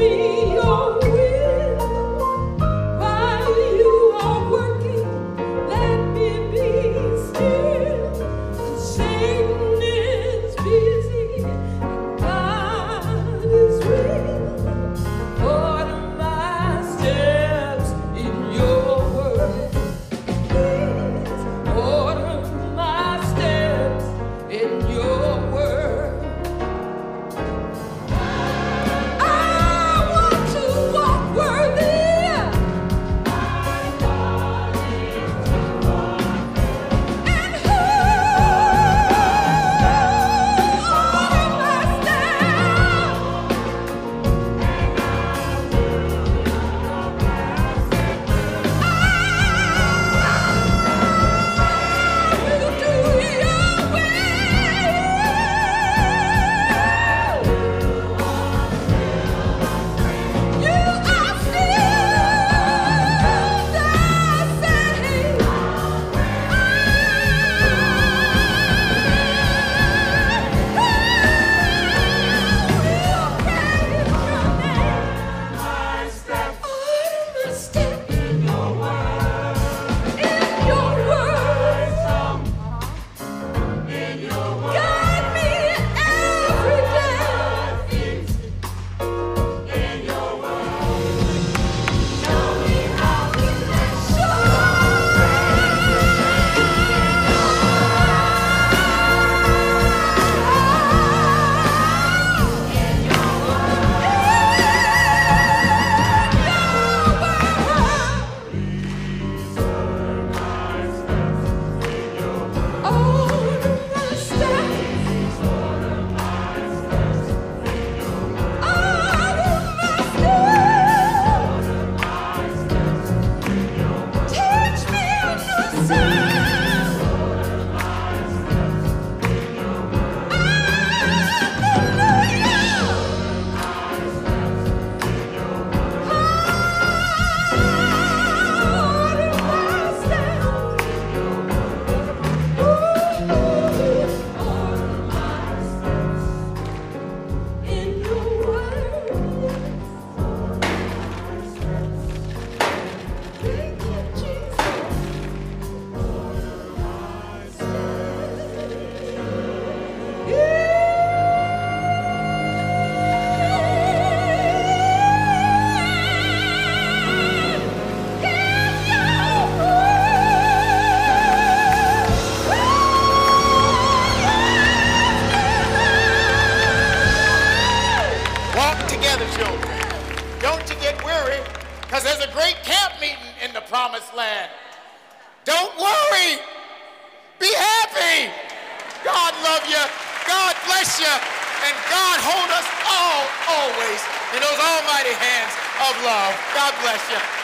me. Because there's a great camp meeting in the promised land. Don't worry. Be happy. God love you. God bless you. And God hold us all always in those almighty hands of love. God bless you.